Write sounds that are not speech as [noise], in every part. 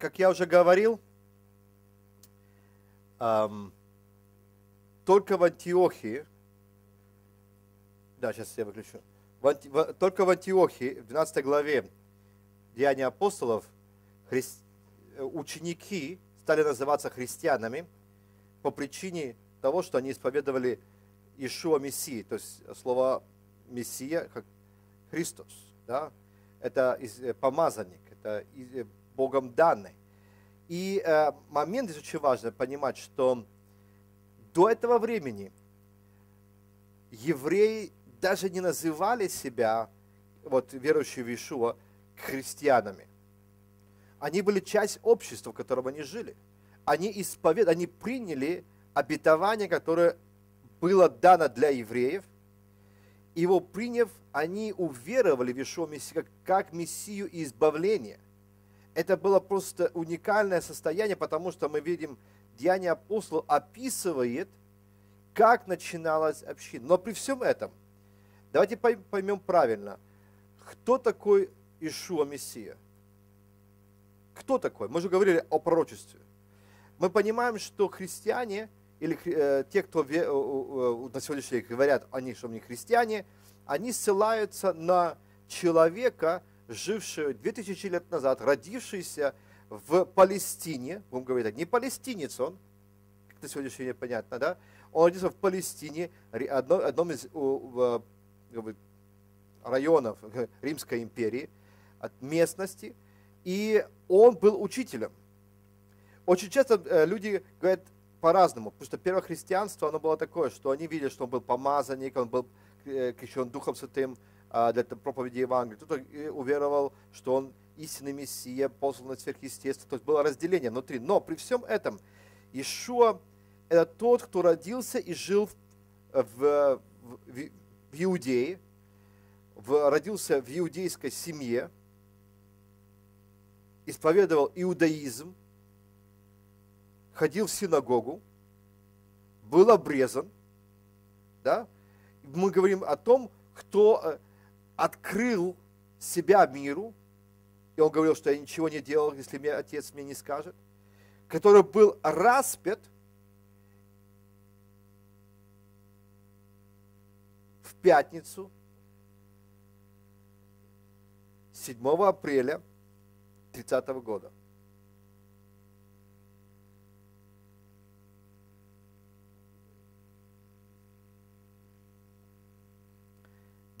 как я уже говорил, только в Антиохии, да, сейчас я выключу, только в Антиохии, в 12 главе Деяния апостолов, хри, ученики стали называться христианами по причине того, что они исповедовали Ишуа Мессии, то есть слово Мессия как Христос, да, это э, помазанник, это э, Богом данный. И э, момент здесь очень важно понимать, что до этого времени евреи даже не называли себя, вот верующие в Ишуа, христианами. Они были часть общества, в котором они жили. Они исповед... они приняли обетование, которое было дано для евреев. Его приняв, они уверовали в Ишуа Мессию как Мессию и избавление. Это было просто уникальное состояние, потому что мы видим, Деяние апостола описывает, как начиналась община. Но при всем этом, давайте поймем правильно, кто такой Ишуа Мессия? Кто такой? Мы же говорили о пророчестве. Мы понимаем, что христиане, или э, те, кто ве, э, на сегодняшний день говорят они, что они христиане, они ссылаются на человека, жившего 2000 лет назад, родившийся в Палестине, будем говорить так, не палестинец он, как на сегодняшний день понятно, да? Он родился в Палестине, одном, одном из районов [laughs] Римской империи, от местности, и он был учителем. Очень часто э, люди говорят по-разному, потому что первое христианство, оно было такое, что они видели, что он был помазанник, он был э, крещен Духом Святым для проповеди Евангелия. Кто-то уверовал, что он истинный Мессия, посланный сверхъестественно. То есть было разделение внутри. Но при всем этом Ишуа – это тот, кто родился и жил в, в, в, в Иудее, в, родился в иудейской семье, исповедовал иудаизм, ходил в синагогу, был обрезан. Да? Мы говорим о том, кто э, открыл себя миру, и он говорил, что я ничего не делал, если мне отец мне не скажет, который был распят в пятницу 7 апреля 30 года.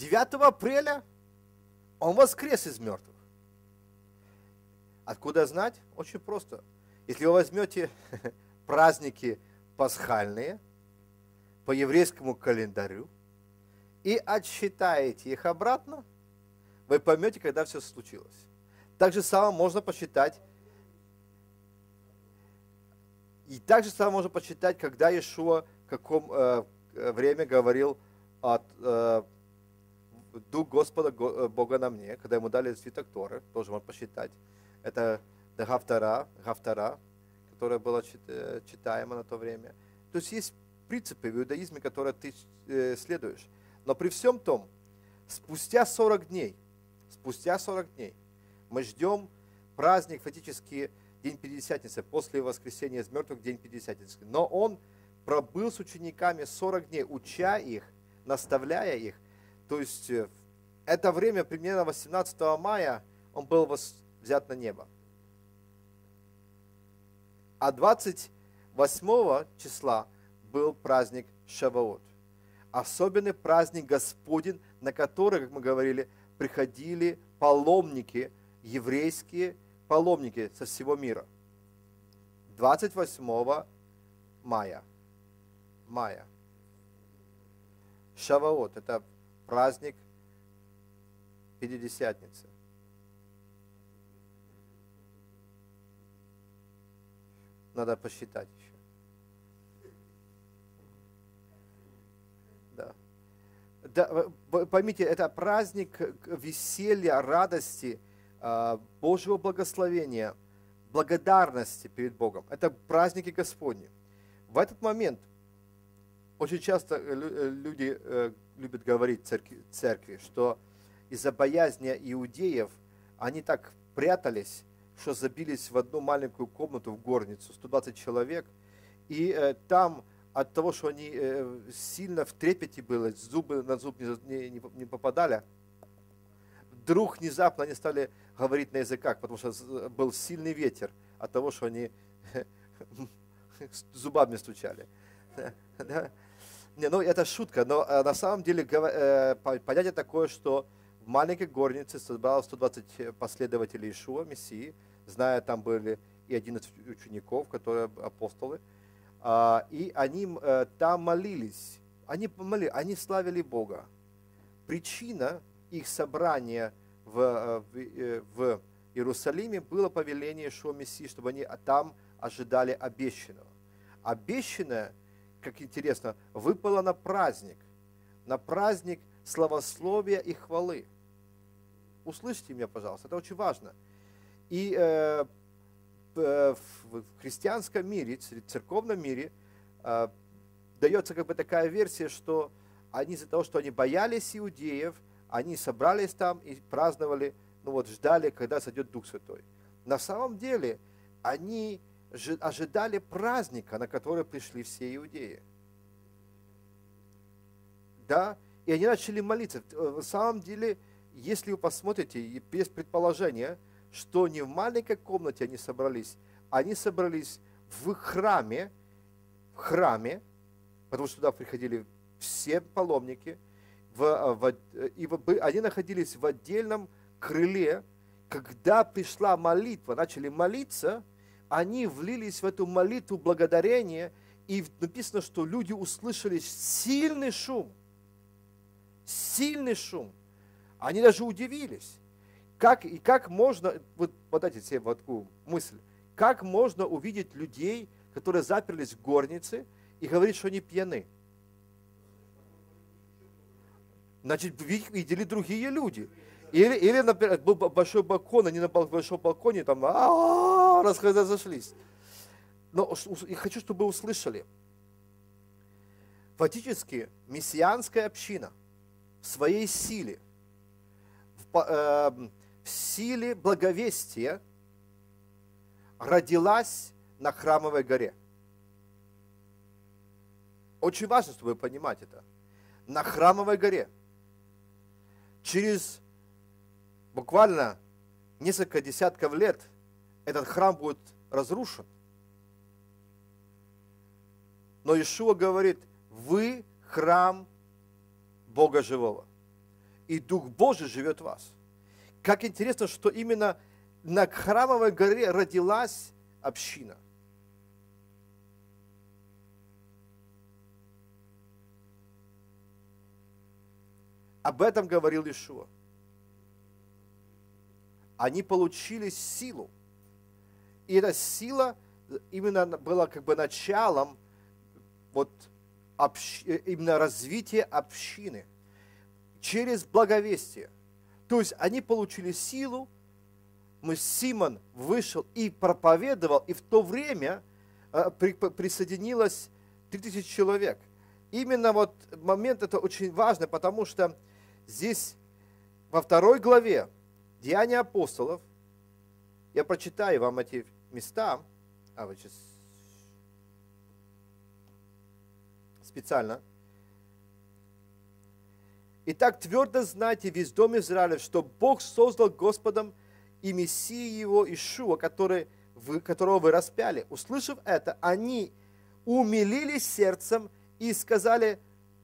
Девятого апреля он воскрес из мертвых. Откуда знать? Очень просто. Если вы возьмете [laughs] праздники пасхальные по еврейскому календарю и отсчитаете их обратно, вы поймете, когда все случилось. Так же самое можно посчитать. И так же самое можно посчитать, когда Иешуа в каком э, время говорил от э, Дух Господа э, Бога на мне, когда ему дали свиток Торы, тоже можно посчитать. Это Гафтара, Гафтара, которая была э, читаема на то время. То есть есть принципы в иудаизме, которые ты э, следуешь. Но при всем том, спустя 40 дней, спустя 40 дней, мы ждем праздник, фактически День Пятидесятницы, после воскресения из мертвых День Пятидесятницы. Но он пробыл с учениками 40 дней, уча их, наставляя их. То есть э, это время, примерно 18 мая, он был взят на небо. А 28 числа был праздник Шаваот. Особенный праздник Господень, на который, как мы говорили, приходили паломники, еврейские паломники со всего мира. 28 мая. Мая. Шаваот – это праздник Пятидесятницы. Надо посчитать еще. Да. да. Поймите, это праздник веселья, радости, а, Божьего благословения, благодарности перед Богом. Это праздники Господни. В этот момент очень часто люди любят говорить церкви, церкви что из-за боязни иудеев они так прятались, что забились в одну маленькую комнату в горницу, 120 человек, и э, там от того, что они э, сильно в трепете были, зубы на зуб не, не, не попадали, вдруг внезапно они стали говорить на языках, потому что был сильный ветер от того, что они [laughs] зубами стучали. [laughs] Не, ну это шутка, но э, на самом деле э, понятие такое, что в маленькой горнице собралось 120 последователей Ишуа, Мессии, зная, там были и 11 учеников, которые апостолы, а, и они э, там молились, они молились, они славили Бога. Причина их собрания в, в, в Иерусалиме было повеление Ишуа Мессии, чтобы они там ожидали обещанного. Обещанное – как интересно, выпало на праздник, на праздник славословия и хвалы. Услышьте меня, пожалуйста, это очень важно. И э, в христианском мире, в церковном мире э, дается как бы такая версия, что они из-за того, что они боялись иудеев, они собрались там и праздновали, ну вот ждали, когда сойдет Дух Святой. На самом деле они ожидали праздника, на который пришли все иудеи. Да, и они начали молиться. Э, на самом деле, если вы посмотрите, есть предположение, что не в маленькой комнате они собрались, они собрались в храме, в храме, потому что туда приходили все паломники, в, э, в, э, и в, они находились в отдельном крыле, когда пришла молитва, начали молиться, они влились в эту молитву благодарения, и написано, что люди услышали сильный шум. Сильный шум. Они даже удивились. Как, и как можно, вот подайте себе вот такую мысль, как можно увидеть людей, которые заперлись в горнице и говорить, что они пьяны? Значит, видели другие люди. Или, или например, был большой балкон, они на большом балконе там разошлись. Но я хочу, чтобы вы услышали. Фактически, мессианская община в своей силе, в, э, в силе благовестия родилась на Храмовой горе. Очень важно, чтобы вы понимать это. На Храмовой горе. Через буквально несколько десятков лет этот храм будет разрушен. Но Ишуа говорит, вы храм Бога живого. И Дух Божий живет в вас. Как интересно, что именно на храмовой горе родилась община. Об этом говорил Ишуа они получили силу. И эта сила именно была как бы началом вот общ, именно развития общины через благовестие. То есть они получили силу, мы Симон вышел и проповедовал, и в то время э, присоединилось 3000 человек. Именно вот момент это очень важно, потому что здесь во второй главе Деяния апостолов. Я прочитаю вам эти места. А вы сейчас специально. Итак, твердо знайте весь дом Израиля, что Бог создал Господом и Мессии Его Ишуа, который вы, которого вы распяли. Услышав это, они умилились сердцем и сказали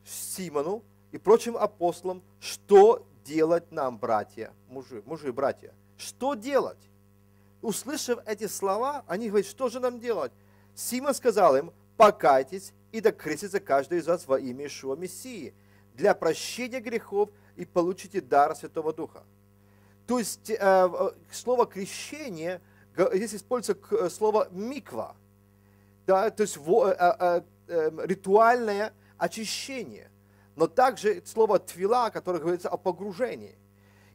Симону и прочим апостолам, что делать нам, братья, мужи, мужи, братья? Что делать? Услышав эти слова, они говорят, что же нам делать? Симон сказал им, покайтесь и докрестится каждый из вас во имя Ишуа Мессии для прощения грехов и получите дар Святого Духа. То есть э, э слово крещение, здесь используется э, слово миква, да, то есть во, э, э, э, ритуальное очищение но также слово твила, которое говорится о погружении.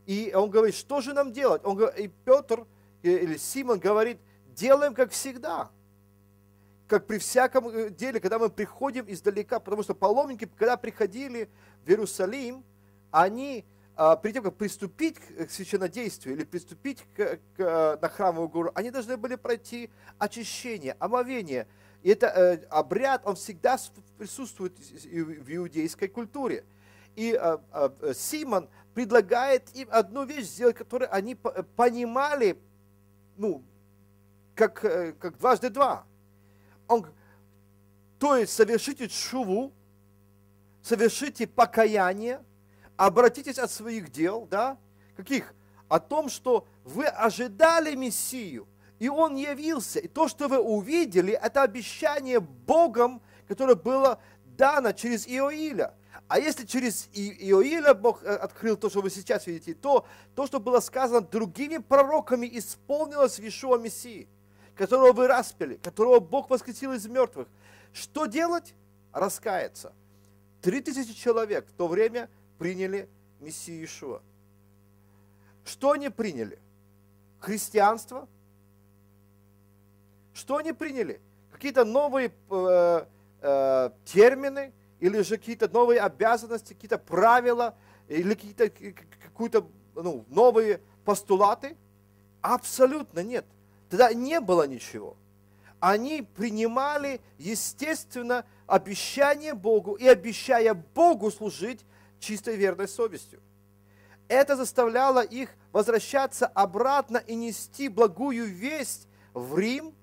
И он говорит, что же нам делать? Он, и Петр или Симон говорит, делаем как всегда. Как при всяком э, деле, когда мы приходим издалека, потому что паломники, когда приходили в Иерусалим, они, а, перед тем, как приступить к священнодействию или приступить к, к, на храмовую гору, они должны были пройти очищение, омовение. И это э, обряд, он всегда присутствует в иудейской культуре. И э, э, Симон предлагает им одну вещь сделать, которую они понимали, ну, как, э, как дважды два. Он, то есть совершите шуву, совершите покаяние, обратитесь от своих дел, да? Каких? О том, что вы ожидали Мессию, и Он явился. И то, что вы увидели, это обещание Богом, которое было дано через Иоиля. А если через Иоиля Бог э, открыл то, что вы сейчас видите, то то, что было сказано другими пророками, исполнилось в Ишуа Мессии, которого вы распили, которого Бог воскресил из мертвых. Что делать? Раскаяться. Три тысячи человек в то время приняли Мессию Ишуа. Что они приняли? Христианство. Что они приняли? Какие-то новые э, э, термины или же какие-то новые обязанности, какие-то правила или какие-то какие-то ну, новые постулаты? Абсолютно нет. Тогда не было ничего. Они принимали, естественно, обещание Богу и обещая Богу служить, чистой верной совестью. Это заставляло их возвращаться обратно и нести благую весть в Рим,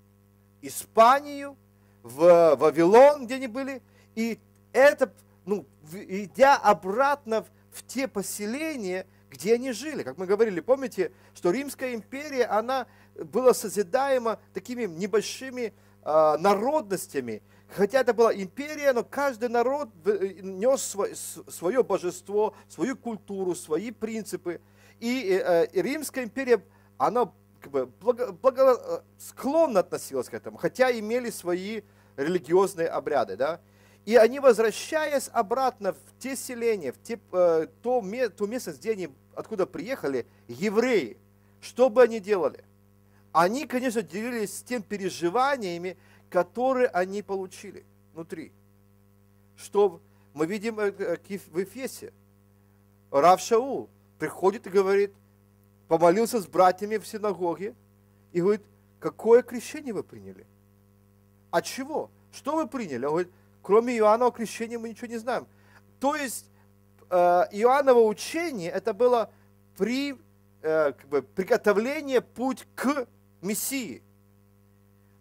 Испанию, в Вавилон, где они были. И это, ну, идя обратно в, те поселения, где они жили. Как мы говорили, помните, что Римская империя, она была созидаема такими небольшими э, народностями, Хотя это была империя, но каждый народ э, нес свое божество, свою культуру, свои принципы. И э, Римская империя, она как бы благо, благосклонно относилась к этому, хотя имели свои религиозные обряды. Да? И они, возвращаясь обратно в те селения, в те, э, то, то местность, где они, откуда приехали, евреи, что бы они делали? Они, конечно, делились с тем переживаниями, которые они получили внутри. Что мы видим э, э, в Эфесе. Рав Шаул приходит и говорит, помолился с братьями в синагоге и говорит, какое крещение вы приняли? От чего? Что вы приняли? Он говорит, кроме Иоаннова крещения мы ничего не знаем. То есть э, Иоанново учение это было при, как бы, приготовление путь к Мессии.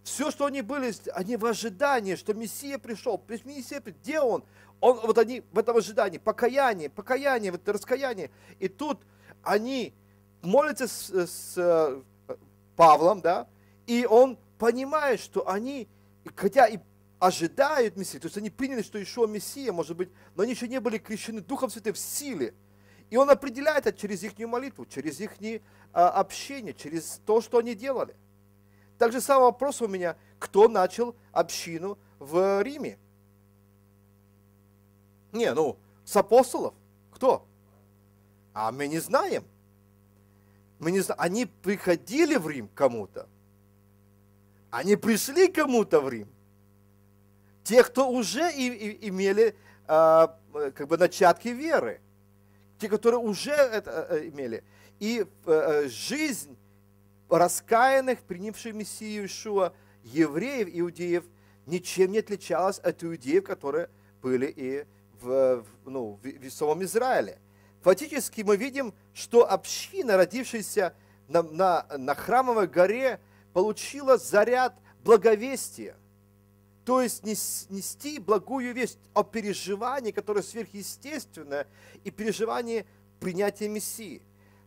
Все, что они были, они в ожидании, что Мессия пришел. Мессия, где он? Он, вот они в этом ожидании, покаяние, покаяние, вот раскаяние. И тут они молятся с, с э, Павлом, да, и он понимает, что они, хотя и ожидают Мессии, то есть они приняли, что еще Мессия, может быть, но они еще не были крещены Духом Святым в силе. И он определяет это через их молитву, через их а, общение, через то, что они делали. Так же самый вопрос у меня, кто начал общину в Риме? Не, ну, с апостолов. Кто? А мы не знаем. Мы не знаем. Они приходили в Рим кому-то. Они пришли кому-то в Рим. Те, кто уже и, и, имели а, как бы начатки веры. Те, которые уже это а, имели. И а, жизнь раскаянных, принявших Мессию Ишуа, евреев, иудеев, ничем не отличалась от иудеев, которые были и в, ну, в, в Израиле. Фактически мы видим, что община, родившаяся на, на, на храмовой горе, получила заряд благовестия. То есть нести благую весть о переживании, которое сверхъестественное, и переживании принятия Мессии.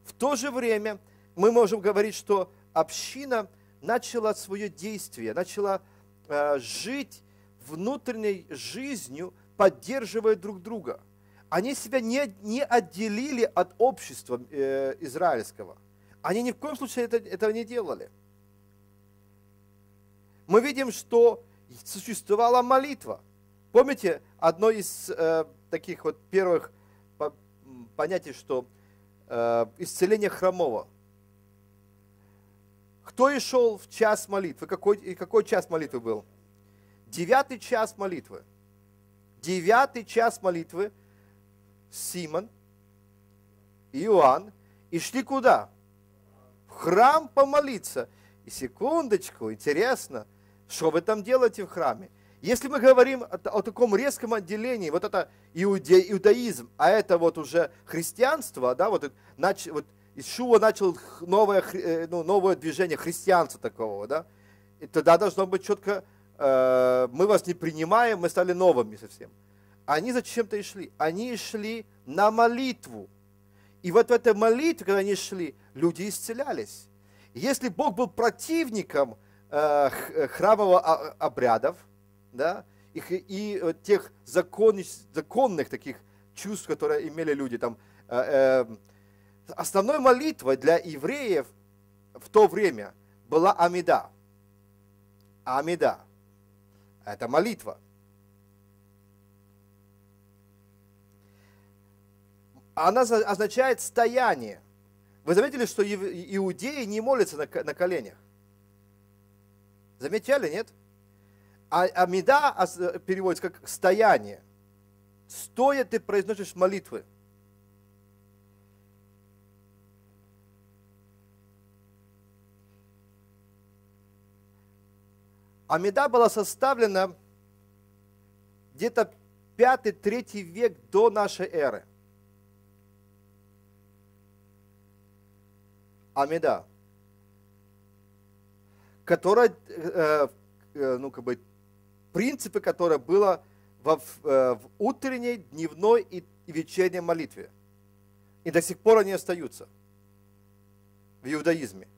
В то же время мы можем говорить, что община начала свое действие, начала э, жить внутренней жизнью, поддерживая друг друга. Они себя не, не отделили от общества э, израильского. Они ни в коем случае это, этого не делали. Мы видим, что существовала молитва. Помните, одно из э, таких вот первых понятий, что э, исцеление хромого – кто и шел в час молитвы? Какой, и какой час молитвы был? Девятый час молитвы. Девятый час молитвы Симон и Иоанн и шли куда? В храм помолиться. И секундочку, интересно, что вы там делаете в храме? Если мы говорим о, о таком резком отделении, вот это иуде, иудаизм, а это вот уже христианство, да, вот, нач, вот Ишуа начал новое, э, ну, новое движение христианства такого, да, и тогда должно быть четко, э, мы вас не принимаем, мы стали новыми совсем. Они зачем-то и шли. Они шли на молитву. И вот в этой молитве, когда они шли, люди исцелялись. Если Бог был противником э, храмовых обрядов, да, и, и тех законных, законных таких чувств, которые имели люди, там, э, э, основной молитвой для евреев в то время была Амида. Амида. Это молитва. Она означает стояние. Вы заметили, что иудеи не молятся на, коленях? Замечали, нет? А амида переводится как стояние. Стоя ты произносишь молитвы. Амида была составлена где-то 5-3 век до нашей эры. Амида, которая, э, э, ну, как бы, принципы, которые было в, э, утренней, дневной и вечерней молитве. И до сих пор они остаются в иудаизме.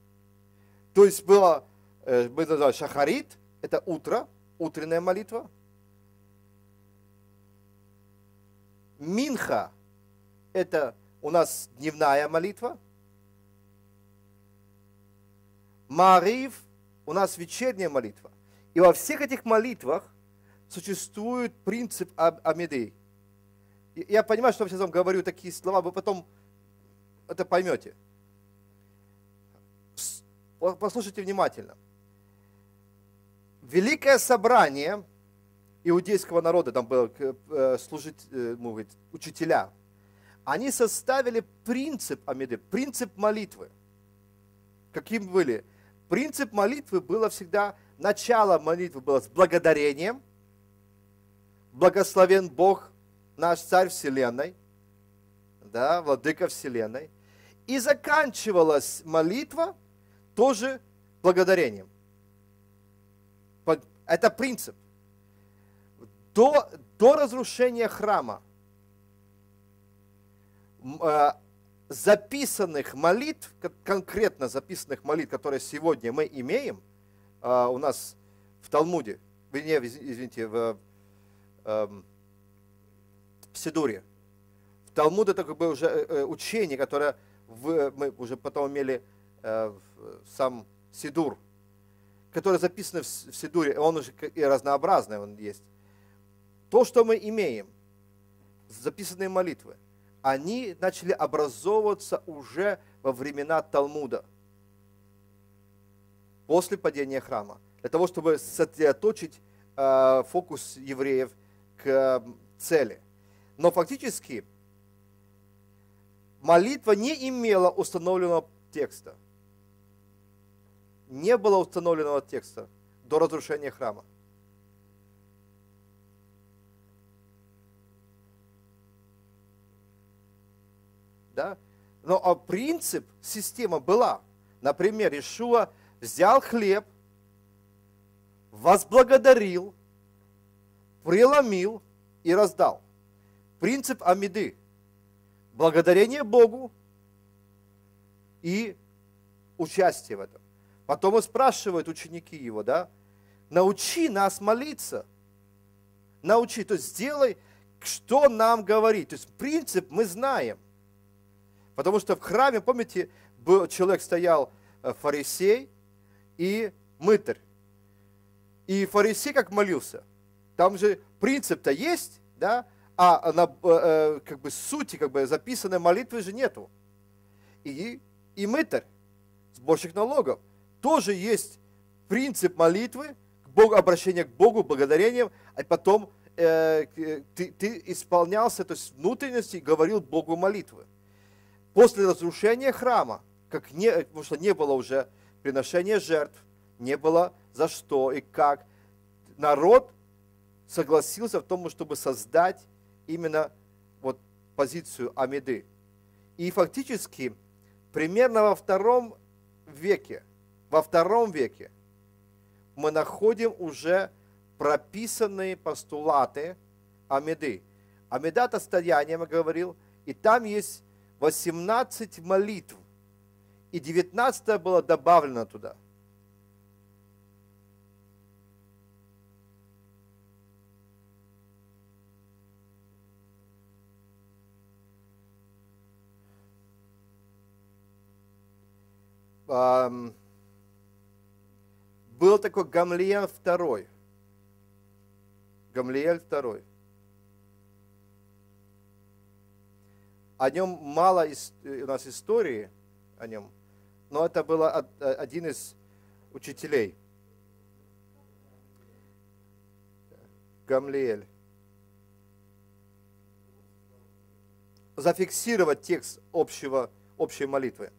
То есть было, мы называем шахарит, это утро, утренняя молитва. Минха – это у нас дневная молитва. Марив – у нас вечерняя молитва. И во всех этих молитвах существует принцип Амиды. Я понимаю, что я сейчас вам говорю такие слова, вы потом это поймете. Послушайте внимательно. Великое собрание иудейского народа, там было э, служить, говорить, учителя, они составили принцип Амиды, принцип молитвы. Каким были? Принцип молитвы было всегда, начало молитвы было с благодарением, благословен Бог, наш Царь Вселенной, да, Владыка Вселенной, и заканчивалась молитва тоже благодарением. Это принцип. До, до разрушения храма э, записанных молитв, конкретно записанных молитв, которые сегодня мы имеем, э, у нас в Талмуде, извините, в, эм, в Сидуре. В Талмуд это как бы уже э, учение, которое мы уже потом имели сам Сидур, которые записаны в Сидуре, он уже и разнообразный он есть. То, что мы имеем, записанные молитвы, они начали образовываться уже во времена Талмуда, после падения храма, для того, чтобы сосредоточить э, фокус евреев к э, цели. Но фактически молитва не имела установленного текста не было установленного текста до разрушения храма. Да? Но а принцип, система была. Например, Ишуа взял хлеб, возблагодарил, преломил и раздал. Принцип Амиды. Благодарение Богу и участие в этом. Потом он спрашивает ученики его, да, научи нас молиться. Научи, то есть сделай, что нам говорит. То есть принцип мы знаем. Потому что в храме, помните, был, человек стоял э, фарисей и мытарь. И фарисей как молился. Там же принцип-то есть, да, а на, э, э, как бы сути, как бы записанной молитвы же нету. И, и мытарь, сборщик налогов – тоже есть принцип молитвы, Богу, обращение к Богу, благодарением, а потом э, ты, ты исполнялся, то есть внутренности говорил Богу молитвы. После разрушения храма, как не, потому что не было уже приношения жертв, не было за что и как, народ согласился в том, чтобы создать именно вот позицию Амиды. И фактически примерно во втором веке, во втором веке мы находим уже прописанные постулаты Амиды. Амида – это стояние, я говорил, и там есть 18 молитв, и 19 было добавлено туда. был такой Гамлиел второй. Гамлиэль второй. О нем мало у нас истории о нем, но это был один из учителей. Гамлиэль. Зафиксировать текст общего, общей молитвы.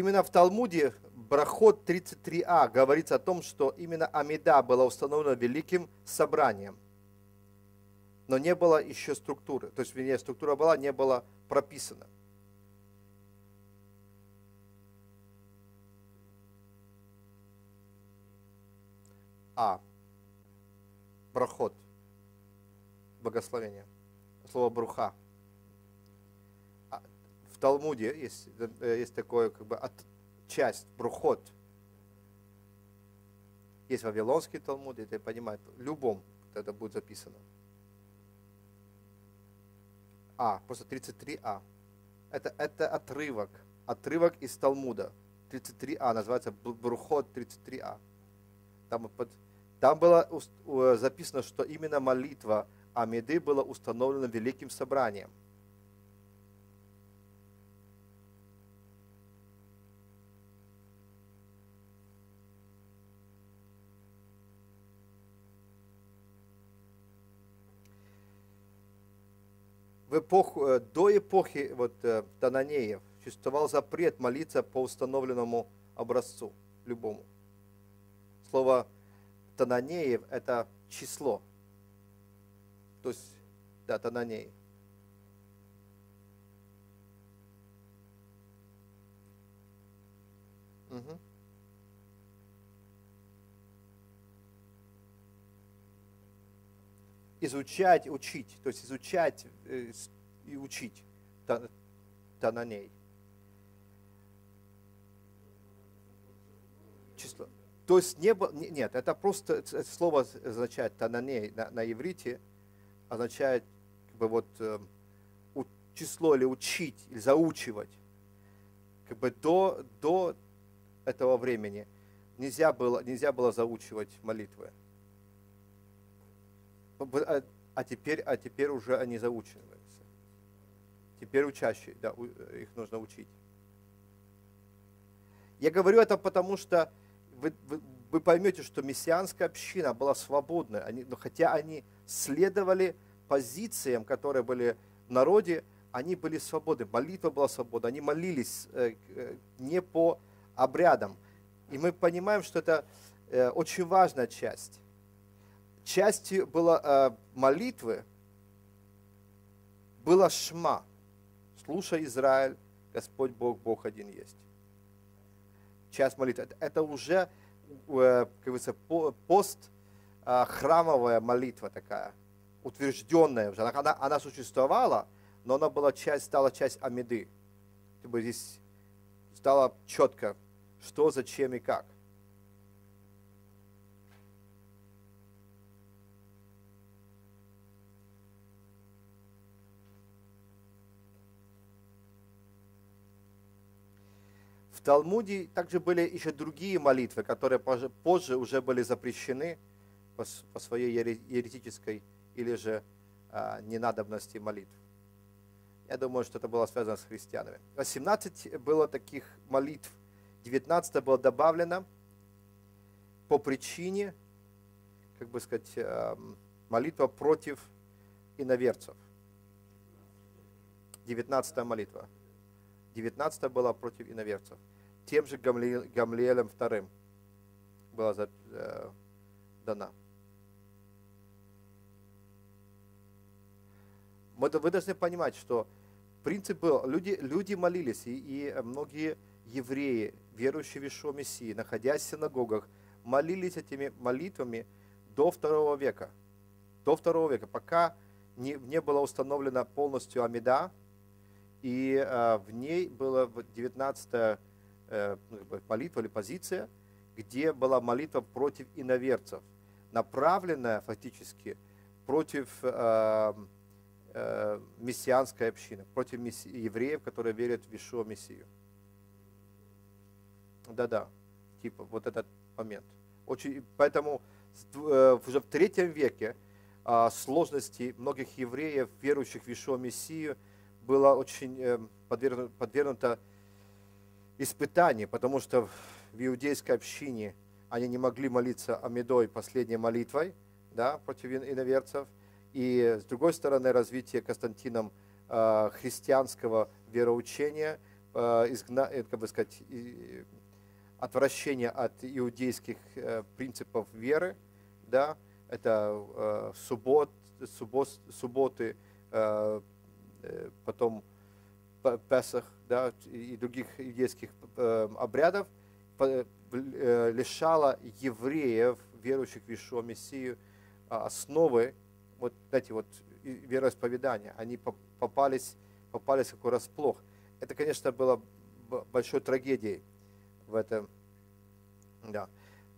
Именно в Талмуде Брахот 33а говорится о том, что именно Амида была установлена великим собранием. Но не было еще структуры. То есть, вернее, структура была, не была прописана. А. Брахот. Благословение. Слово бруха. Талмуде есть, э, есть такое как бы от, часть, брухот. Есть Вавилонский Талмуд, это понимает, в любом это будет записано. А, просто 33А. Это, это отрывок, отрывок из Талмуда. 33А, называется Брухот 33А. Там, там было записано, что именно молитва Амиды была установлена великим собранием. В эпоху, э, до эпохи вот, э, Тананеев существовал запрет молиться по установленному образцу, любому. Слово Тананеев – это число. То есть, да, Тананеев. Угу. изучать, учить, то есть изучать и учить ней Число. То есть не было, нет, это просто это слово означает тананей на, на иврите, означает как бы вот э, число или учить, или заучивать. Как бы до, до этого времени нельзя было, нельзя было заучивать молитвы. А, теперь, а теперь уже они заучиваются. Теперь учащие, да, их нужно учить. Я говорю это потому, что вы, вы, вы поймете, что мессианская община была свободной, они, но хотя они следовали позициям, которые были в народе, они были свободны, молитва была свободна, они молились э, э, не по обрядам. И мы понимаем, что это э, очень важная часть частью было э, молитвы было шма. Слушай, Израиль, Господь Бог, Бог один есть. Часть молитвы. Это уже, э, как говорится, пост э, храмовая молитва такая, утвержденная уже. Она, она существовала, но она была часть, стала часть Амиды. Чтобы здесь стало четко, что, зачем и как. В Талмуде также были еще другие молитвы, которые позже уже были запрещены по, своей еретической или же а, ненадобности молитв. Я думаю, что это было связано с христианами. 18 было таких молитв, 19 было добавлено по причине, как бы сказать, эм, молитва против иноверцев. 19 молитва. 19 была против иноверцев. Тем же Гамлиелем вторым была э, дана. Мы, вы должны понимать, что принцип был, люди, люди молились, и, и многие евреи, верующие в Ишуа Мессии, находясь в синагогах, молились этими молитвами до второго века. До второго века, пока не, не была установлена полностью Амида, и э, в ней была 19 э, ну, молитва или позиция, где была молитва против иноверцев, направленная фактически против э, э, мессианской общины, против евреев, которые верят в Ишуа Мессию. Да-да, типа вот этот момент. Очень, поэтому уже в третьем веке а, сложности многих евреев, верующих в Ишуа Мессию, было очень э, подвергнуто, подвергнуто испытанию, потому что в иудейской общине они не могли молиться Амидой последней молитвой да, против иноверцев. И с другой стороны, развитие Константином э, христианского вероучения, изгна, как бы сказать, отвращение от иудейских э, принципов веры, да, это э, суббот, суббот, субботы, э, э, потом Песах, да, и других иудейских э, обрядов, э, лишало евреев, верующих в Ишуа Мессию, основы вот эти вот вероисповедания. Они попались, попались в какой расплох. Это, конечно, было большой трагедией в этом, да.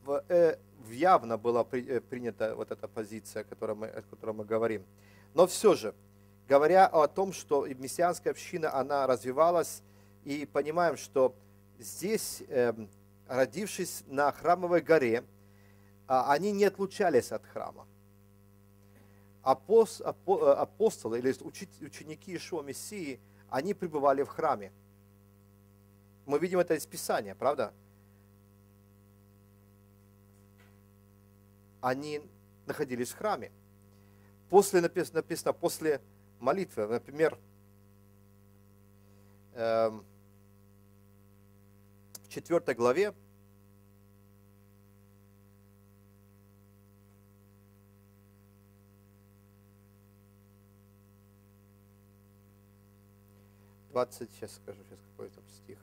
В, э, явно была при, э, принята вот эта позиция, о которой, мы, о которой мы говорим. Но все же, говоря о том, что мессианская община, она развивалась, и понимаем, что здесь, э, родившись на храмовой горе, э, они не отлучались от храма. Э, апостолы или ученики Ишуа Мессии, они пребывали в храме. Мы видим это из Писания, правда? Они находились в храме. После написано, написано после молитвы, например, эм, в четвертой главе двадцать, сейчас скажу, сейчас какой там стих.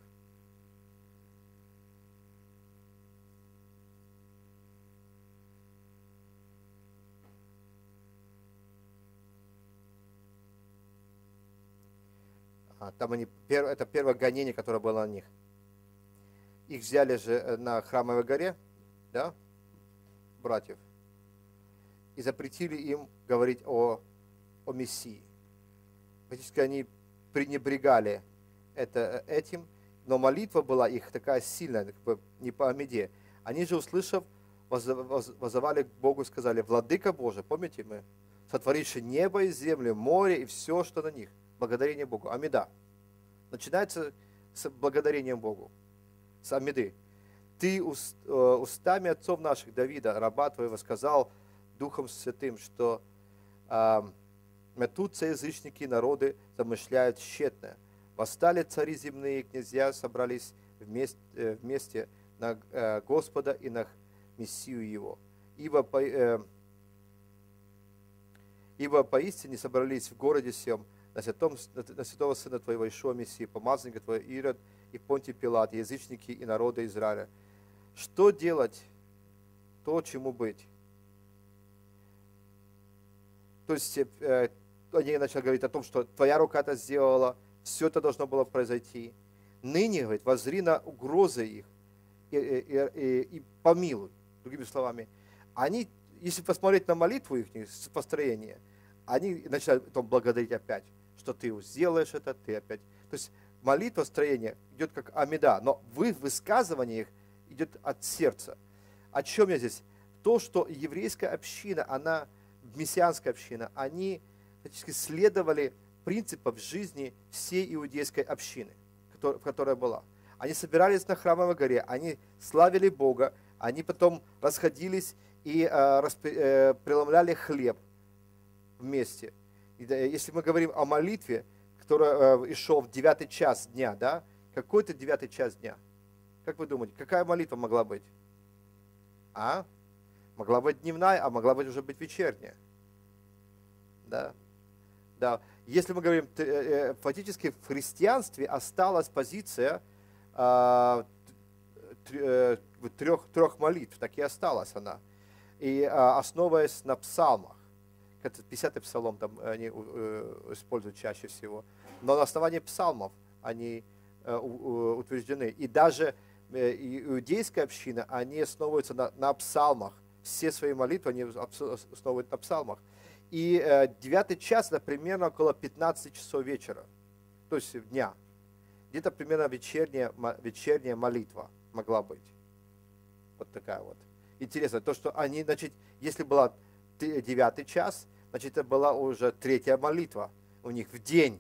Там они, это первое гонение, которое было на них. Их взяли же э, на храмовой горе, да, братьев, и запретили им говорить о, о Мессии. Фактически они пренебрегали это, э, этим, но молитва была их такая сильная, как бы не по Амиде. Они же, услышав, воззвали к Богу и сказали, «Владыка Божий, помните мы, сотворивший небо и землю, море и все, что на них, благодарение Богу. Амида. Начинается с благодарением Богу, с Амиды. Ты уст, э, устами отцов наших, Давида, раба твоего, сказал Духом Святым, что э, метутся язычники, народы замышляют тщетное. Восстали цари земные, князья собрались вместе, э, вместе на э, Господа и на Мессию Его. Ибо, по, э, ибо поистине собрались в городе сем на, святом, на святого Сына Твоего Ишуа Мессии, помазанника Твоего Ирод и Понтий Пилат, язычники и народа Израиля. Что делать? То, чему быть. То есть э, они начали говорить о том, что Твоя рука это сделала, все это должно было произойти. Ныне, говорит, возри на угрозы их и, и, и, и помилуй. Другими словами, они, если посмотреть на молитву их, построение, они начинают потом благодарить опять что ты сделаешь это, ты опять. То есть молитва, строение идет как амида, но вы, высказывание их идет от сердца. О чем я здесь? То, что еврейская община, она, мессианская община, они фактически следовали принципам жизни всей иудейской общины, которая была. Они собирались на храмовой горе, они славили Бога, они потом расходились и э, распри, э, преломляли хлеб вместе. Если мы говорим о молитве, которая э, шел в девятый час дня, да, какой-то девятый час дня. Как вы думаете, какая молитва могла быть? А? Могла быть дневная, а могла быть уже быть вечерняя. Да. Да. Если мы говорим, э, э, фактически в христианстве осталась позиция а, э, трех, трех молитв, так и осталась она. И а, основываясь на псалмах. 50-й псалом там они используют чаще всего. Но на основании псалмов они утверждены. И даже иудейская община, они основываются на, на псалмах. Все свои молитвы они основывают на псалмах. И э, девятый час, это примерно около 15 часов вечера, то есть дня. Где-то примерно вечерняя, вечерняя молитва могла быть. Вот такая вот. Интересно, то, что они, значит, если была девятый час, значит, это была уже третья молитва у них в день,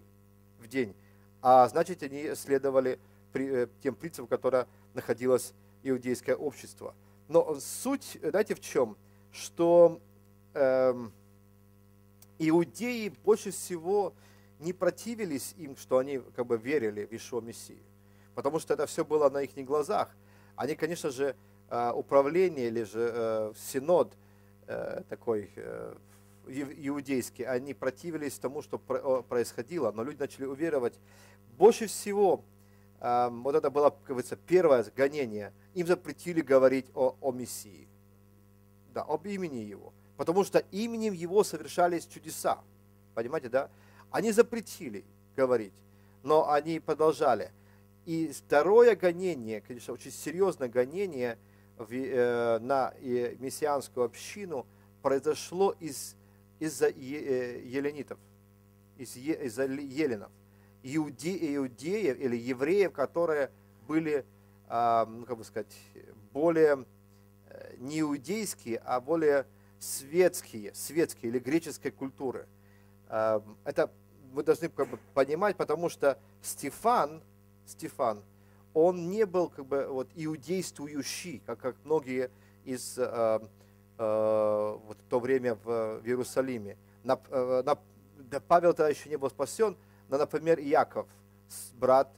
в день. А значит, они следовали э, тем принципам, которые находилось иудейское общество. Но суть, знаете, в чем? Что эм, иудеи больше всего не противились им, что они как бы верили в Ишуа Мессию. Потому что это все было на их глазах. Они, конечно же, э, управление или же э, синод такой иудейский, они противились тому, что происходило, но люди начали уверовать. Больше всего, эм, вот это было, как говорится, первое гонение, им запретили говорить о, о Мессии, да, об имени Его потому что именем его совершались чудеса. Понимаете, да? Они запретили говорить, но они продолжали. И второе гонение, конечно, очень серьезное гонение э, на э, мессианскую общину произошло из, из-за э, еленитов, из, из-за еленов. Иуде, иудеев или евреев, которые были, э, ну, как бы сказать, более э, не иудейские, а более светские, светские или греческой культуры. Эм, это мы должны как бы понимать, потому что Стефан, Стефан, он не был как бы вот иудействующий, как, как многие из э, э, вот в то время в, в Иерусалиме. На, э, на, да, Павел тогда еще не был спасен, но, например, Яков, брат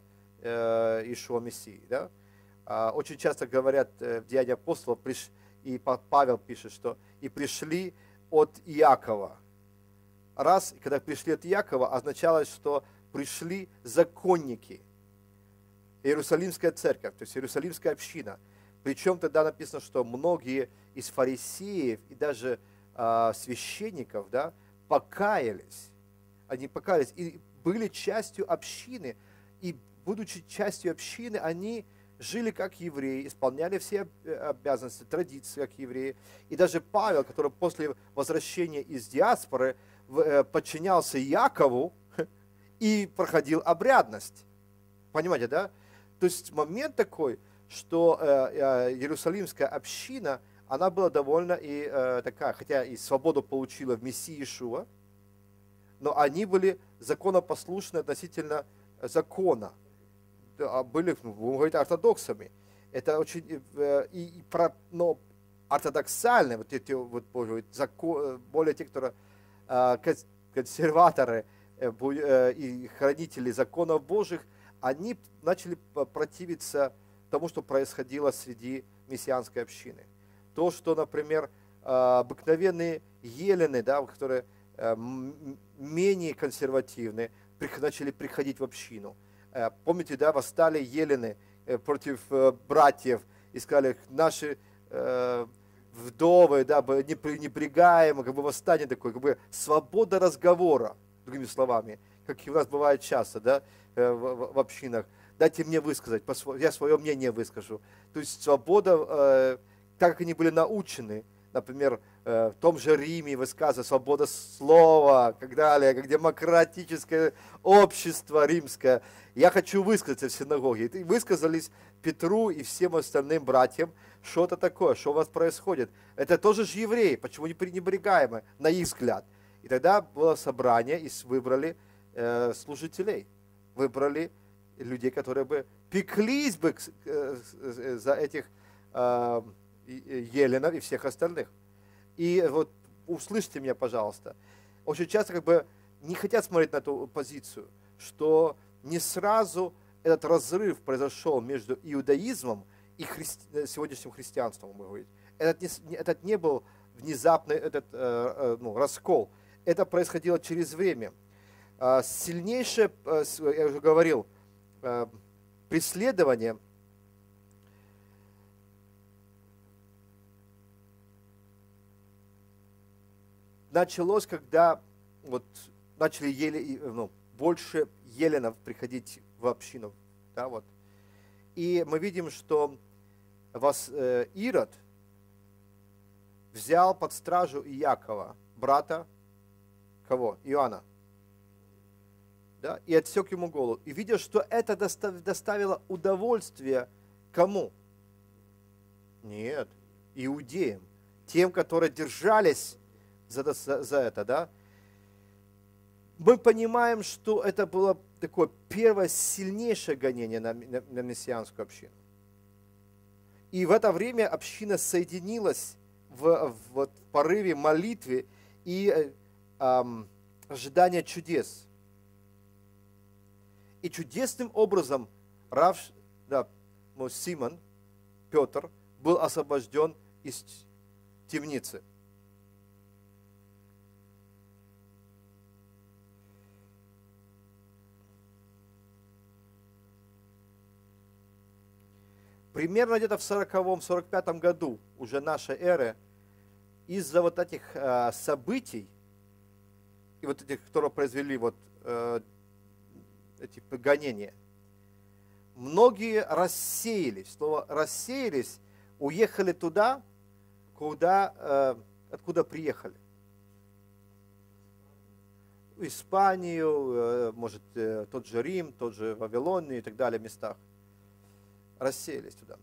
э, Ишуа Мессии. Да? Э, очень часто говорят э, в Деянии апостолов, приш, и Павел пишет, что и пришли от Иакова. Раз, когда пришли от Иакова, означало, что пришли законники. Иерусалимская церковь, то есть Иерусалимская община. Причем тогда написано, что многие из фарисеев и даже э, священников да, покаялись. Они покаялись и были частью общины. И будучи частью общины, они жили как евреи, исполняли все э, обязанности, традиции как евреи. И даже Павел, который после возвращения из диаспоры э, подчинялся Якову [laughs] и проходил обрядность. Понимаете, да? То есть момент такой, что э, Иерусалимская община, она была довольно и такая, хотя и свободу получила в Мессии Ишуа, но они были законопослушны относительно закона а, были, ну, будем говорить, ортодоксами. Это очень, э, и, и про, но ортодоксальные, вот эти вот, закон, более те, которые а, консерваторы э, и хранители законов Божьих, они начали противиться тому, что происходило среди мессианской общины. То, что, например, а, обыкновенные елены, да, которые э, менее консервативные, начали приходить в общину – Э, помните, да, восстали елены э, против братьев и сказали, наши вдовы, да, непрягаемо, как бы восстание такое, как бы свобода разговора, другими словами, как и у нас бывает часто, да, в, в общинах. Дайте мне высказать, я свое мнение выскажу. То есть свобода, так как они были научены, например, э, в том же Риме высказывается свобода слова, как далее, как демократическое общество римское. Я хочу высказаться в синагоге. И высказались Петру и всем остальным братьям, что это такое, что у вас происходит. Это тоже же евреи, почему не пренебрегаемы, на их взгляд. И тогда было собрание, и выбрали э, служителей, выбрали людей, которые бы пеклись бы э, э, за этих э, еленов и всех остальных. И вот услышьте меня, пожалуйста. Очень часто как бы не хотят смотреть на эту позицию, что не сразу этот разрыв произошел между иудаизмом и христи... сегодняшним христианством, мы говорим. Этот не, этот не был внезапный этот, э, ну, раскол. Это происходило через время. А, сильнейшее, я уже говорил, преследование началось, когда вот начали еле, ну, больше еленов приходить в общину. Да, вот. И мы видим, что вас, э, Ирод взял под стражу Иакова, брата кого? Иоанна да, и отсек ему голову. И видя, что это доставило удовольствие кому? Нет, иудеям, тем, которые держались за, за, за это, да. Мы понимаем, что это было такое первое сильнейшее гонение на, на, на мессианскую общину. И в это время община соединилась в, в, в порыве молитвы и э, ожидания чудес – и чудесным образом Рав, да, Симон, Петр, был освобожден из темницы. Примерно где-то в 40-45 году уже нашей эры из-за вот этих э, событий, и вот этих, которые произвели вот э, эти погонения. Многие рассеялись. Слово рассеялись, уехали туда, куда, э, откуда приехали. В Испанию, э, может, э, тот же Рим, тот же Вавилон и так далее местах. Рассеялись туда.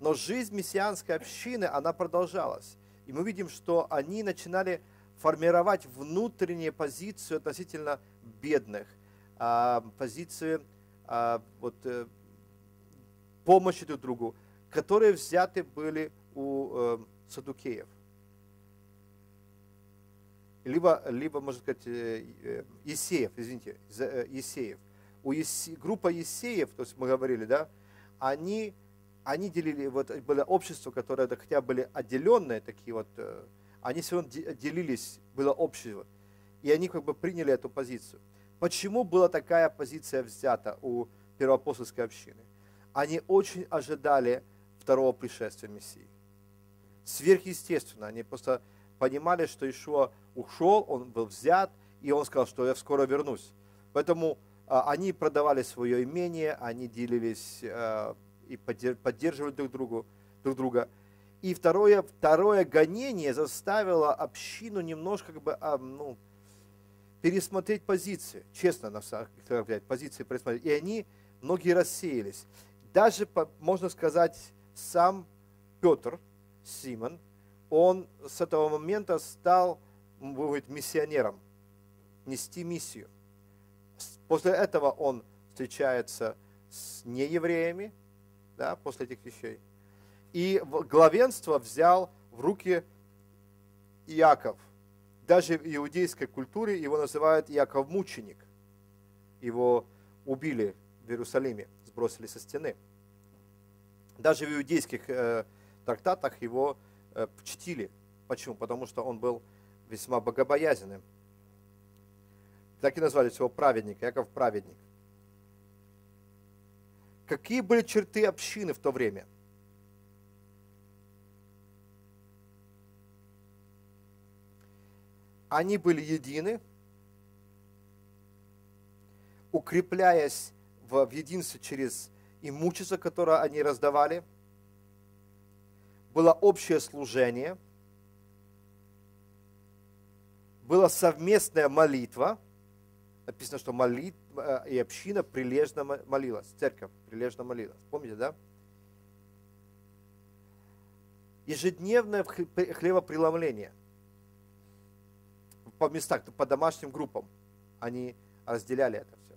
Но жизнь мессианской общины, она продолжалась. И мы видим, что они начинали формировать внутреннюю позицию относительно бедных – а, позиции а, вот, э, помощи друг другу, которые взяты были у э, садукеев. Либо, либо, можно сказать, э, Есеев, извините, Есеев. У Есе, группа Есеев, то есть мы говорили, да, они, они делили, вот было общество, которое хотя были отделенные такие вот, они все равно делились, было общество, и они как бы приняли эту позицию. Почему была такая позиция взята у первоапостольской общины? Они очень ожидали второго пришествия Мессии. Сверхъестественно. Они просто понимали, что Ишуа ушел, он был взят, и он сказал, что я скоро вернусь. Поэтому а, они продавали свое имение, они делились а, и поддерживали друг, другу, друг друга. И второе, второе гонение заставило общину немножко как бы, а, ну, пересмотреть позиции, честно, на самом позиции пересмотреть. И они, многие рассеялись. Даже, можно сказать, сам Петр, Симон, он с этого момента стал, говорит, миссионером, нести миссию. После этого он встречается с неевреями, да, после этих вещей. И главенство взял в руки Иаков – даже в иудейской культуре его называют Яков Мученик. Его убили в Иерусалиме, сбросили со стены. Даже в иудейских э, трактатах его э, чтили. Почему? Потому что он был весьма богобоязненным. Так и назвали его праведник, Яков праведник. Какие были черты общины в то время – они были едины, укрепляясь в, в единстве через имущество, которое они раздавали. Было общее служение, была совместная молитва. Написано, что молитва и община прилежно молилась, церковь прилежно молилась. Помните, да? Ежедневное хлебопреломление по местах, по домашним группам. Они разделяли это все.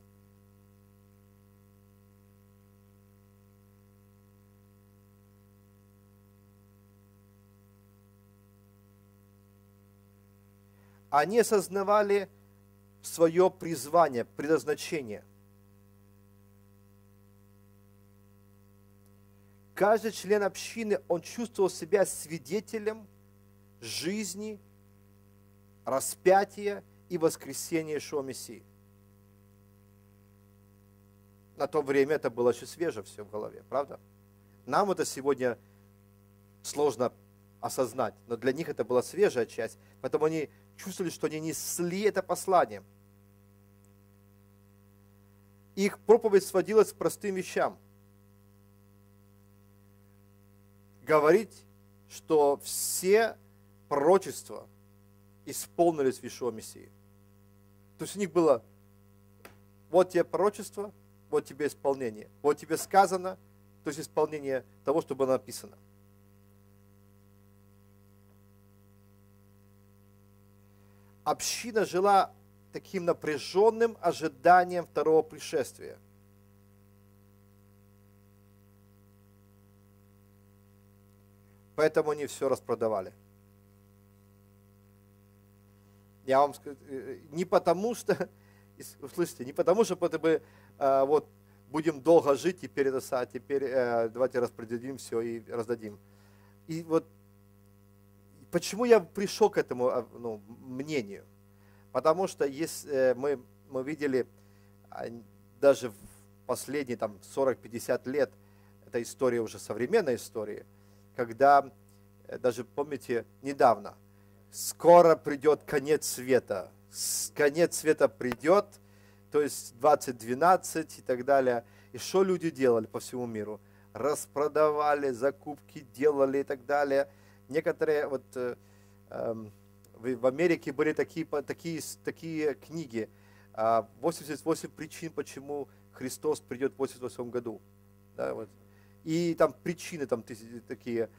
Они осознавали свое призвание, предназначение. Каждый член общины, он чувствовал себя свидетелем жизни, распятия и воскресения Ишуа Мессии. На то время это было еще свеже все в голове, правда? Нам это сегодня сложно осознать, но для них это была свежая часть, поэтому они чувствовали, что они несли это послание. Их проповедь сводилась к простым вещам. Говорить, что все пророчества исполнились в Ишуа Мессии. То есть у них было, вот тебе пророчество, вот тебе исполнение. Вот тебе сказано, то есть исполнение того, что было написано. Община жила таким напряженным ожиданием второго пришествия. Поэтому они все распродавали. Я вам скажу, э, не потому [laughs] что, слышите, не потому что бы а, вот будем долго жить, теперь это, а теперь э, давайте распределим все и раздадим. И вот почему я пришел к этому а, ну, мнению? Потому что если э, мы, мы видели даже в последние там, 40-50 лет, это история уже современная история, когда, э, даже помните, недавно, скоро придет конец света, конец света придет – то есть 2012 и так далее. И что люди делали по всему миру? Распродавали, закупки делали и так далее. Некоторые, вот э, э, в Америке были такие, такие, такие книги, 88 а, причин, почему Христос придет в 88 году. Да, вот. И там причины там такие.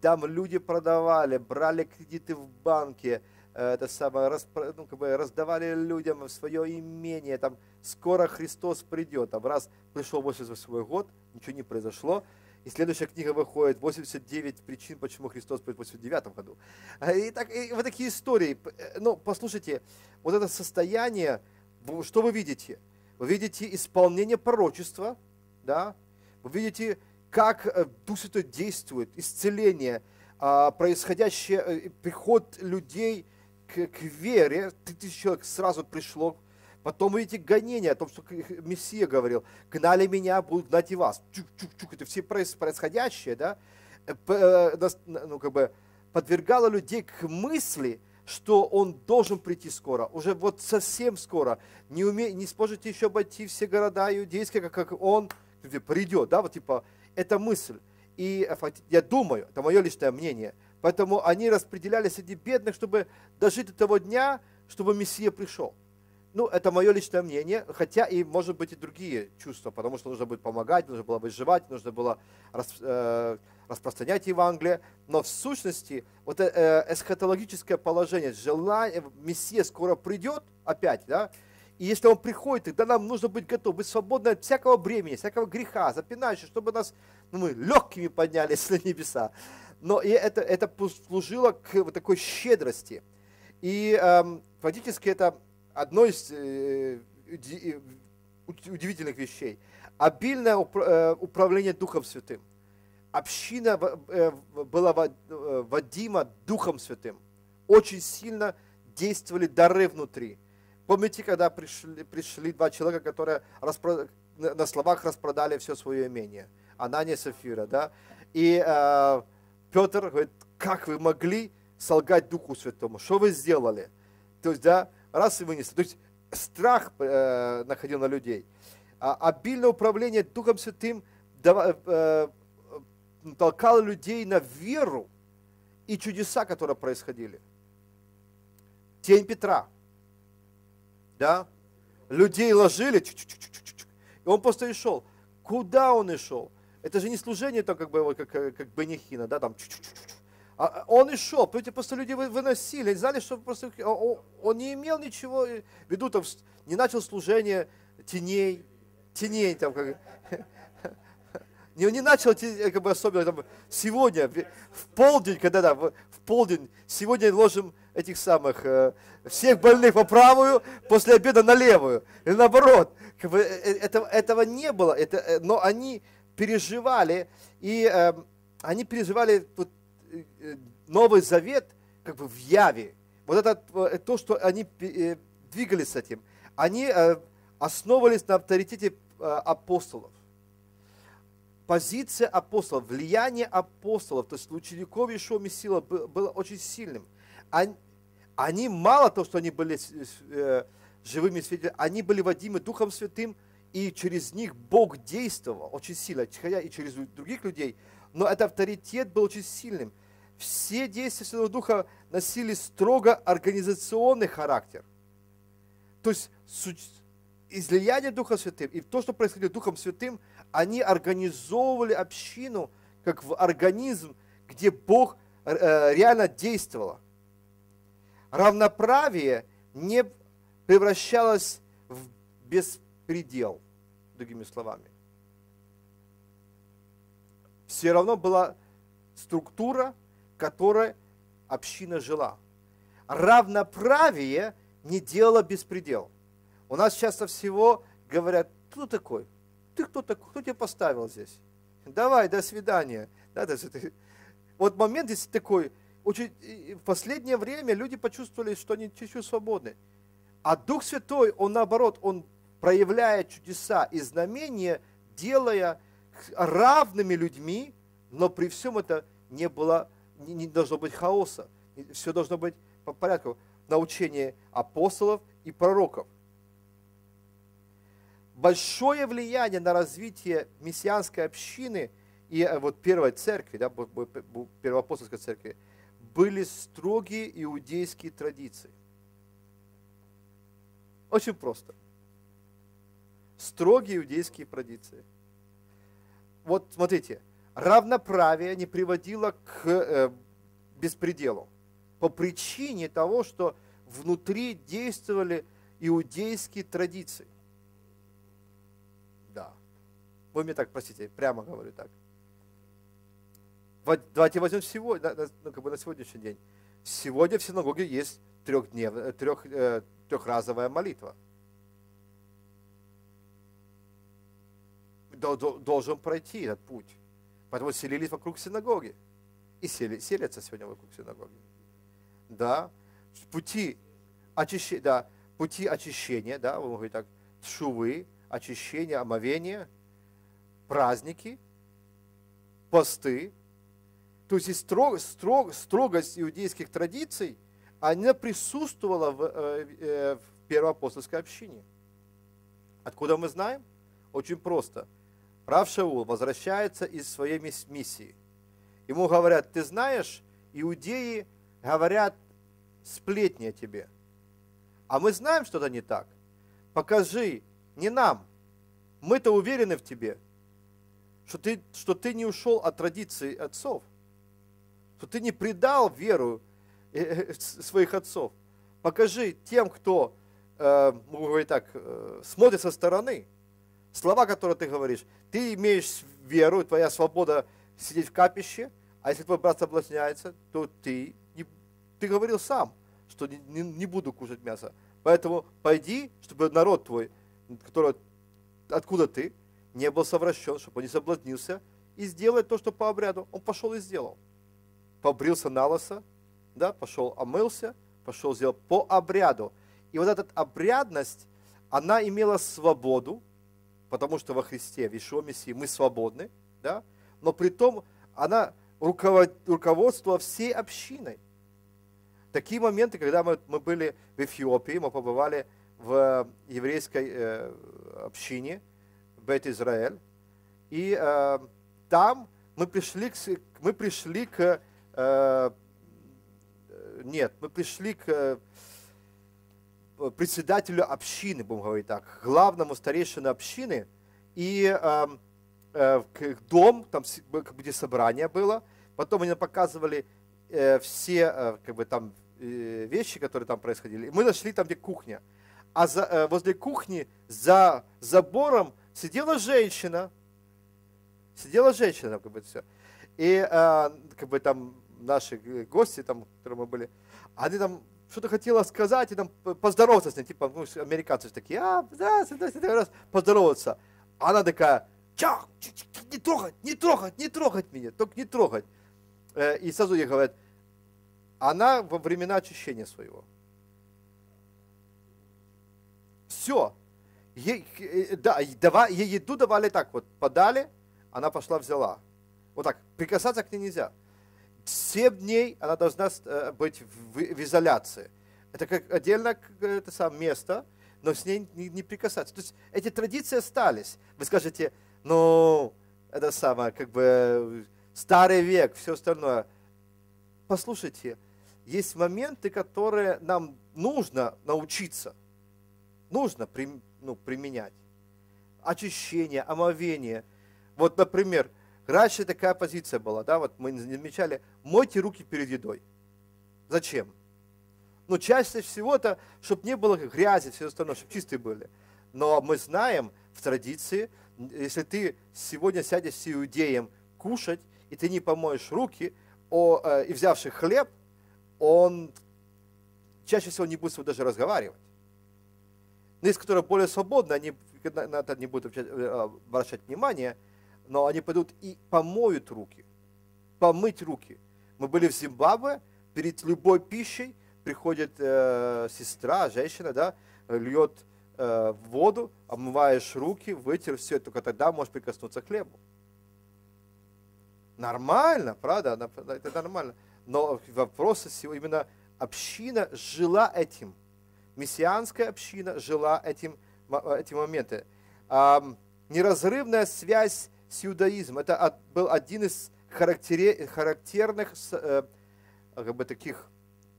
Там люди продавали, брали кредиты в банке, Э, это самое, распро, ну, как бы раздавали людям свое имение, там, скоро Христос придет, там, раз пришел 88 год, ничего не произошло, и следующая книга выходит 89 причин, почему Христос придет в 89 году. Э, и, так, и вот такие истории. Э, ну, послушайте, вот это состояние, что вы видите? Вы видите исполнение пророчества, да? Вы видите, как Дух Святой действует, исцеление, а, происходящее, приход людей – к, к вере, тысяч человек сразу пришло, потом эти гонения о том, что Мессия говорил, гнали меня, будут гнать и вас. Чук-чук-чук, это все происходящее, да, э, э, ну, как бы подвергало людей к мысли, что он должен прийти скоро, уже вот совсем скоро. Не, уме, не сможете еще обойти все города иудейские, как, как он придет, да, вот типа, это мысль. И я думаю, это мое личное мнение, Поэтому они распределяли среди бедных, чтобы дожить до того дня, чтобы Мессия пришел. Ну, это мое личное мнение, хотя и, может быть, и другие чувства, потому что нужно будет помогать, нужно было выживать, нужно было рас, э, распространять Евангелие. Но в сущности, вот э, э эсхатологическое положение, желание, Мессия скоро придет опять, да, и если он приходит, тогда нам нужно быть готовы, быть свободны от всякого бремени, всякого греха, запинающего, чтобы нас, ну, мы легкими поднялись [laughs] на небеса но и это, это служило к вот такой щедрости. И эм, фактически это одно из э, удивительных вещей. Обильное э, управление Духом Святым. Община э, была э, водима Духом Святым. Очень сильно действовали дары внутри. Помните, когда пришли, пришли два человека, которые распро... на словах распродали все свое имение? Анания Сафира, да? И э, Петр говорит, как вы могли солгать Духу Святому? Что вы сделали? То есть, да, раз и вынесли. То есть, страх э, находил на людей. А обильное управление Духом Святым дав, э, толкало людей на веру и чудеса, которые происходили. тень Петра. Да? Людей ложили, и он просто и шел. Куда он и шел? Это же не служение, там, как бы, как, как Бенихина, да, там, а он и шел, понимаете, просто люди выносили, знали, что просто он, не имел ничего в виду, там, не начал служение теней, теней, там, как, [laughs] не, не начал как бы, особенно там, сегодня, в полдень, когда да, в полдень, сегодня ложим этих самых, э, всех больных по правую, после обеда на левую. Или наоборот. Э, э, это, этого не было, это, но они переживали, и э, они переживали вот, Новый Завет как бы в яве. Вот это то, что они двигались с этим. Они основывались на авторитете апостолов позиция апостолов, влияние апостолов, то есть учеников Ишуа Мессила было очень сильным. Они, мало того, что они были э, живыми свидетелями, они были водимы Духом Святым, и через них Бог действовал очень сильно, хотя и через других людей, но этот авторитет был очень сильным. Все действия Святого Духа носили строго организационный характер. То есть излияние Духа Святым и то, что происходило Духом Святым – они организовывали общину как в организм, где Бог э, реально действовал. Равноправие не превращалось в беспредел, другими словами. Все равно была структура, которой община жила. Равноправие не делало беспредел. У нас часто всего говорят, кто такой? ты кто такой, кто тебя поставил здесь? Давай, до свидания. Да, есть, вот момент здесь такой, в последнее время люди почувствовали, что они чуть-чуть свободны. А Дух Святой, Он наоборот, Он проявляет чудеса и знамения, делая равными людьми, но при всем это не было, не, не должно быть хаоса. Все должно быть по порядку. Научение апостолов и пророков большое влияние на развитие мессианской общины и э, вот первой церкви, да, первоапостольской церкви, были строгие иудейские традиции. Очень просто. Строгие иудейские традиции. Вот смотрите, равноправие не приводило к э, беспределу по причине того, что внутри действовали иудейские традиции. Вы мне так, простите, прямо говорю так. Давайте возьмем сегодня, ну, как бы на сегодняшний день. Сегодня в синагоге есть трехднев, э, трех, э, трехразовая молитва. Должен пройти этот путь. Поэтому селились вокруг синагоги. И сели, селятся сегодня вокруг синагоги. Да. Пути очищения, да, пути очищения, да, вы можете так, шувы, очищения, омовения – праздники, посты. То есть строг, строг, строгость иудейских традиций, она присутствовала в, э, э, в первоапостольской общине. Откуда мы знаем? Очень просто. Прав Шаул возвращается из своей миссии. Ему говорят, ты знаешь, иудеи говорят сплетни о тебе. А мы знаем, что это не так. Покажи, не нам. Мы-то уверены в тебе что ты, что ты не ушел от традиций отцов, что ты не предал веру э, э, своих отцов. Покажи тем, кто, э, говорить так, смотрит со стороны, слова, которые ты говоришь. Ты имеешь веру, твоя свобода сидеть в капище, а если твой брат соблазняется, то ты, не, ты говорил сам, что не, не, не буду кушать мясо. Поэтому пойди, чтобы народ твой, который, откуда ты, не был совращен, чтобы он не соблазнился, и сделать то, что по обряду. Он пошел и сделал. Побрился на лосо, да, пошел омылся, пошел сделал по обряду. И вот эта обрядность, она имела свободу, потому что во Христе, в Ишуа Мессии мы свободны, да, но при том она руководствовала всей общиной. Такие моменты, когда мы, мы были в Эфиопии, мы побывали в еврейской э, общине – Бет Израиль. И э, там мы пришли, к, мы пришли к... Э, нет, мы пришли к... председателю общины, будем говорить так, главному старейшину общины, и э, э, дом, там где собрание было, потом они показывали э, все э, как бы там э, вещи, которые там происходили. И мы нашли там, где кухня. А за, э, возле кухни за забором сидела женщина, сидела женщина, как бы все. И э, как бы там наши гости, там, которые мы были, они там что-то хотела сказать и там поздороваться с ней, типа, ну, американцы такие, а, да, да, да, поздороваться. Она такая, ча, не трогать, не трогать, не трогать меня, только не трогать. Э, и сразу ей говорят, она во времена очищения своего. Все. Ей, э, да, давай, ей еду давали так вот, подали, она пошла взяла. Вот так, прикасаться к ней нельзя. 7 дней она должна э, быть в, в изоляции. Это как отдельно это самое место, но с ней не, не прикасаться. То есть эти традиции остались. Вы скажете, ну, это самое, как бы старый век, все остальное. Послушайте, есть моменты, которые нам нужно научиться, нужно ну, применять. Очищение, омовение. Вот, например, Раньше такая позиция была, да, вот мы замечали, мойте руки перед едой. Зачем? Ну, чаще всего-то, чтобы не было грязи, все остальное, чтобы чистые были. Но мы знаем в традиции, если ты сегодня сядешь с иудеем кушать, и ты не помоешь руки, о, э, и взявший хлеб, он чаще всего не будет с тобой даже разговаривать. Но есть, которые более свободны, они на это не будут э, обращать внимание – но они пойдут и помоют руки, помыть руки. Мы были в Зимбабве, перед любой пищей приходит э, сестра, женщина, да, льет э, воду, омываешь руки, вытер все, только тогда можешь прикоснуться к хлебу. Нормально, правда? Это нормально. Но вопрос именно община жила этим. Мессианская община жила этим, эти моменты. Неразрывная связь с иудаизмом. Это был один из характерных э, как бы, таких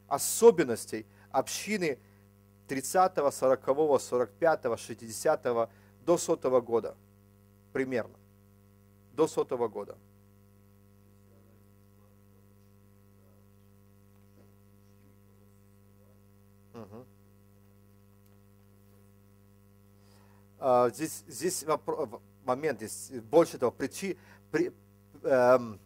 особенностей общины 30, 40, 45, 60 до сотого года примерно. До сотого года. Угу. А, здесь, здесь вопрос, момент, есть больше того, причи, при, эм,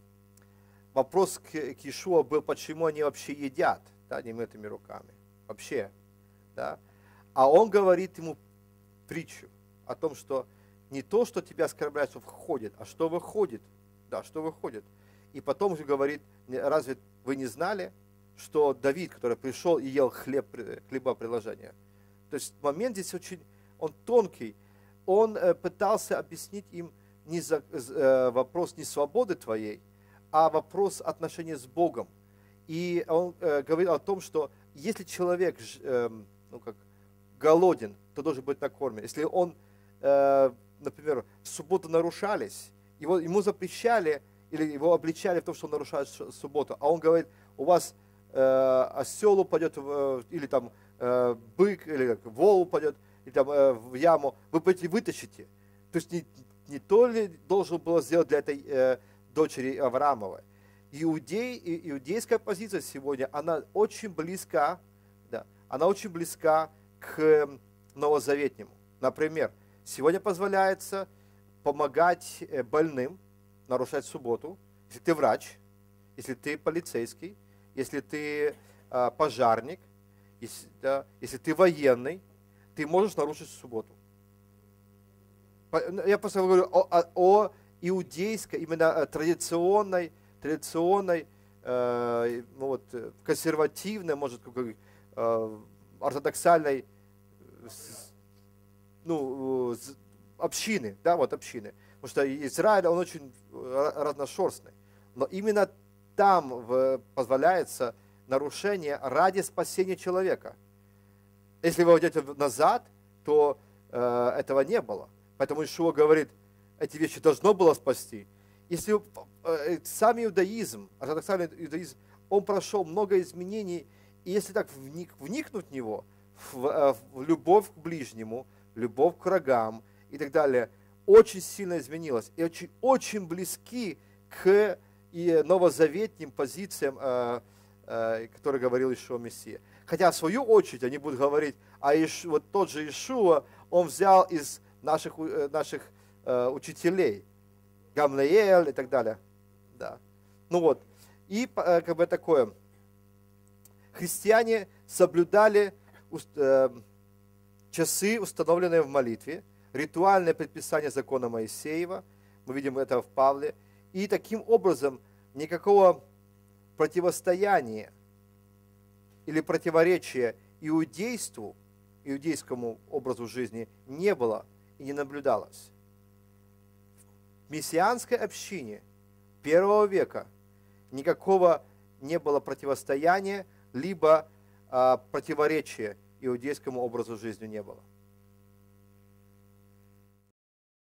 вопрос к, к Ишуа был, почему они вообще едят, да, немытыми руками, вообще, да. А он говорит ему притчу о том, что не то, что тебя оскорбляют, что входит, а что выходит, да, что выходит. И потом же говорит, разве вы не знали, что Давид, который пришел и ел хлеб, хлеба приложения. То есть момент здесь очень, он тонкий, он э, пытался объяснить им не за, э, вопрос не свободы твоей, а вопрос отношения с Богом. И он э, говорил о том, что если человек эм, ну, как, голоден, то должен быть накормлен. Если он, например, в субботу нарушались, его, ему запрещали или его обличали в том, что он нарушает субботу, а он говорит, у вас осел упадет, или там бык, или вол упадет, или там, э, в яму, вы вытащите. То есть не, не то ли должен был сделать для этой э, дочери Авраамовой. Иудей, иудейская позиция сегодня, она очень близка, да, она очень близка к новозаветнему. Например, сегодня позволяется помогать э, больным нарушать субботу, если ты врач, если ты полицейский, если ты э, пожарник, если, да, если ты военный, ты можешь нарушить субботу. Ну, я просто говорю о, о, о иудейской, именно э, традиционной, традиционной, э, ну вот, э, консервативной, может, как, э, ортодоксальной ну, общины, да, вот общины. Потому что Израиль, он очень разношерстный. Но именно там позволяется нарушение ради спасения человека – если вы уйдете назад, то э, этого не было. Поэтому Ишуа говорит, эти вещи должно было спасти. Если э, сам иудаизм, ортодоксальный иудаизм, он прошел много изменений, и если так вник, вникнуть в него, в, э, в любовь к ближнему, любовь к врагам и так далее, очень сильно изменилась и очень, очень близки к и новозаветным позициям, э, э, которые говорил Ишуа Мессия. Хотя в свою очередь они будут говорить, а Иш, вот тот же Ишуа, он взял из наших, э, наших э, учителей, Гамлеэль и так далее. Да. Ну вот, и э, как бы такое, христиане соблюдали э, часы, установленные в молитве, ритуальное предписание закона Моисеева, мы видим это в Павле, и таким образом никакого противостояния или противоречия иудейству, иудейскому образу жизни не было и не наблюдалось. В мессианской общине первого века никакого не было противостояния, либо а, противоречия иудейскому образу жизни не было.